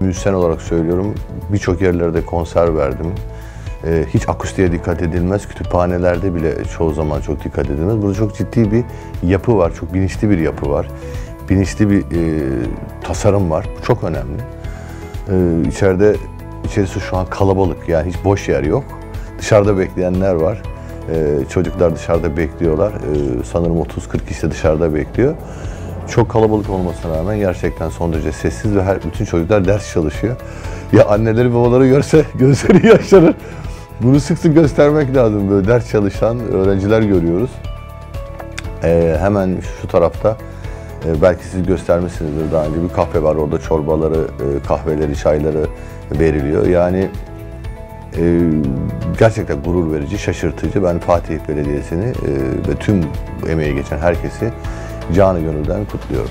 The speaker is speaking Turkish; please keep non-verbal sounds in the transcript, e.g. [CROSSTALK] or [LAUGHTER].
Müzisyen olarak söylüyorum. Birçok yerlerde konser verdim. Ee, hiç akustiğe dikkat edilmez. Kütüphanelerde bile çoğu zaman çok dikkat edilmez. Burada çok ciddi bir yapı var. Çok bilinçli bir yapı var. Bilinçli bir e, tasarım var. Bu çok önemli. Ee, içeride içerisi şu an kalabalık. Yani hiç boş yer yok. Dışarıda bekleyenler var. Ee, çocuklar dışarıda bekliyorlar. Ee, sanırım 30-40 kişi de dışarıda bekliyor. Çok kalabalık olmasına rağmen gerçekten son derece sessiz ve her bütün çocuklar ders çalışıyor. Ya anneleri babaları görse [LAUGHS] gözleri yaşarır. Bunu sık sık göstermek lazım. Böyle ders çalışan öğrenciler görüyoruz. Ee, hemen şu tarafta e, belki siz göstermişsinizdir daha önce bir kahve var. Orada çorbaları, e, kahveleri, çayları veriliyor. Yani e, gerçekten gurur verici, şaşırtıcı. Ben Fatih Belediyesi'ni e, ve tüm emeği geçen herkesi canı gönülden kutluyorum.